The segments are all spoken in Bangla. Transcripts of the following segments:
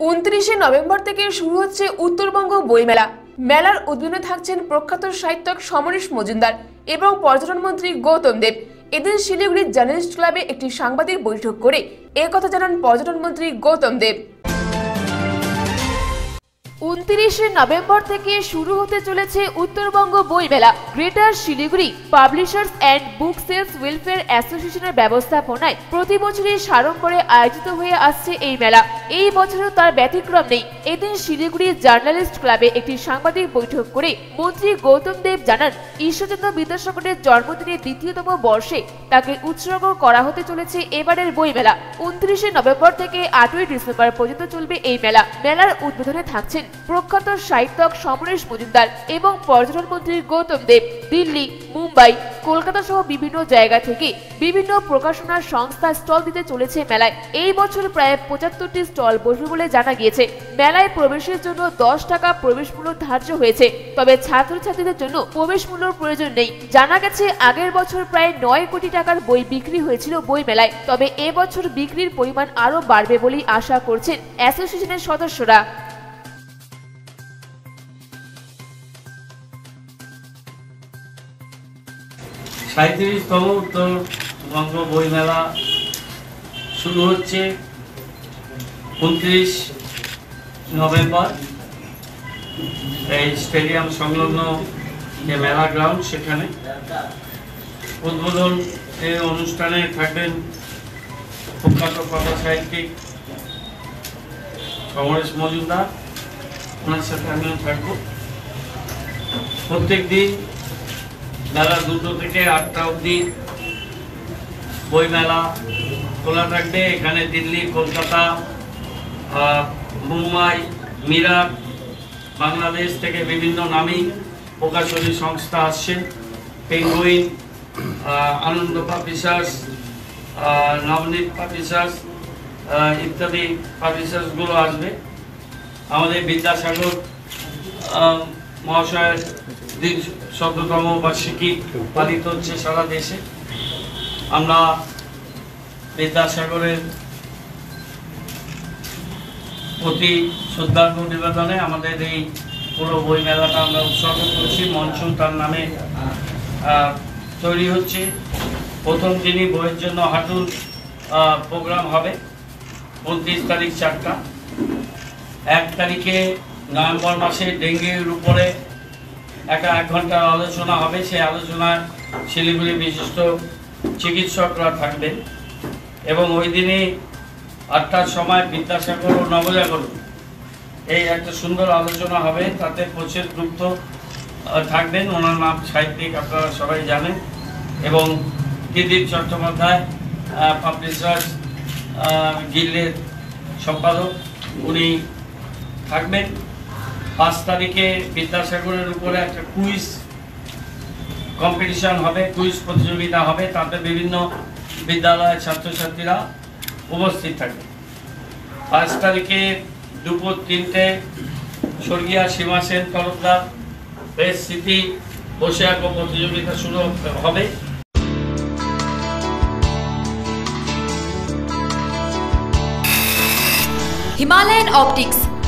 উনত্রিশে নভেম্বর থেকে শুরু হচ্ছে উত্তরবঙ্গ বইমেলা। মেলার উদ্বোধনে থাকছেন প্রখ্যাত সাহিত্যক সমরেশ মজুমদার এবং পর্যটন মন্ত্রী গৌতম দেব। এদিন শিলিগুড়ির জার্নালিস্ট ক্লাবে একটি সাংবাদিক বৈঠক করে একথা জানান পর্যটন মন্ত্রী গৌতম দেব। উনত্রিশে নভেম্বর থেকে শুরু হতে চলেছে উত্তরবঙ্গ বই মেলা greater Siliguri publishers and book sellers welfare অ্যাসোসিয়েশনের ব্যবস্থাপনায় প্রতি বছরই সাড়ম্বরে আয়োজিত হয়ে আসছে এই মেলা। এই বছরও তার ব্যতিক্রম নেই। এদিন শিলিগুড়ি জার্নালিস্ট ক্লাবে একটি সাংবাদিক বৈঠক করে মন্ত্রী গৌতম দেব জানান, ঈশ্বরচন্দ্র বিদ্যাসাগরের জন্মদিনের দ্বিতীয়তম বর্ষে তাকে উৎসর্গ করা হতে চলেছে এবারের বই মেলা উনত্রিশে নভেম্বর থেকে আটই ডিসেম্বর পর্যন্ত চলবে এই মেলা। মেলার উদ্বোধনে থাকছেন প্রখ্যাত সাহিত্যক সমরেশ মজুমদার এবং পর্যটন মন্ত্রী গৌতম দেব দিল্লি, মুম্বাই, কলকাতা সহ বিভিন্ন জায়গা থেকে বিভিন্ন প্রকাশনার সংস্থা স্টল দিতে চলেছে মেলায়। এই বছর প্রায় পঁচাত্তরটি স্টল বসবে বলে জানা গিয়েছে। মেলায় প্রবেশের জন্য দশ টাকা প্রবেশ মূল্য ধার্য হয়েছে। তবে ছাত্রছাত্রীদের জন্য প্রবেশ মূল্যর প্রয়োজন নেই। জানা গেছে, আগের বছর প্রায় নয় কোটি টাকার বই বিক্রি হয়েছিল বই মেলায়। তবে এবছর বিক্রির পরিমাণ আরও বাড়বে বলেই আশা করছেন অ্যাসোসিয়েশনের সদস্যরা। সাঁত্রিশতম উত্তরবঙ্গ বইমেলা শুরু হচ্ছে উনত্রিশ নভেম্বর। এই স্টেডিয়াম সংলগ্ন যে মেলা গ্রাউন্ড সেখানে উদ্বোধন এই অনুষ্ঠানে থাকবেন প্রখ্যাত কথা সাহিত্যিক সমরেশ মজুমদার। ওনার সাথে আমিও থাকব। প্রত্যেক দিন বেলা দুটো থেকে আটটা অবধি, বইমেলা খোলা থাকবে এখানে দিল্লি, কলকাতা মুম্বাই, মিরাট, বাংলাদেশ থেকে বিভিন্ন নামী প্রকাশনী সংস্থা আসছে। Penguin Ananda publishers Navneet publishers ইত্যাদি পাবলিশার্সগুলো আসবে। আমাদের বিদ্যাসাগর মহাশয়ের দিন শততম বার্ষিকী পালিত হচ্ছে সারা দেশে। আমরা বিদ্যাসাগরের প্রতি শ্রদ্ধার্ঘ নিবেদনে আমাদের এই পুরো বই মেলাটা আমরা উৎসর্গ করছি। মঞ্চ তার নামে তৈরি হচ্ছে। প্রথম দিনই বইয়ের জন্য হাঁটুর প্রোগ্রাম হবে। উনত্রিশ তারিখ চারটা। এক তারিখে নভেম্বর মাসে ডেঙ্গির উপরে একটা এক ঘণ্টার আলোচনা হবে, সেই আলোচনায় শিলিগুড়ি বিশিষ্ট চিকিৎসকরা থাকবেন। এবং ওই দিনই আটটার সময় বিদ্যাসাগর ও নবজাগরণ এই একটা সুন্দর আলোচনা হবে, তাতে কোচের গুপ্ত থাকবেন। ওনার নাম সাহিত্যিক, আপনারা সবাই জানেন। এবং ত্রিদীপ চট্টোপাধ্যায় পাবলিশার্স গিল্ডের সম্পাদক, উনি থাকবেন। পাঁচ তারিখে বিদ্যাসাগরের উপরে একটা কুইজ কম্পিটিশন হবে কুইজ প্রতিযোগিতা হবে, তাতে বিভিন্ন বিদ্যালয়ের ছাত্রছাত্রীরা উপস্থিত থাকবে। পাঁচ তারিখে দুপুর তিনটে, স্বর্গীয়া সীমা সেন তরফদার প্রেস স্মৃতি বসে এক প্রতিযোগিতা শুরু হবে। Himalayan optics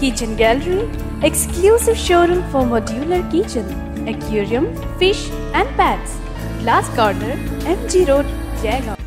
Kitchen Gallery, exclusive showroom for modular kitchen, aquarium, fish and pets. Glass Corner, MG Road, Jaigaon.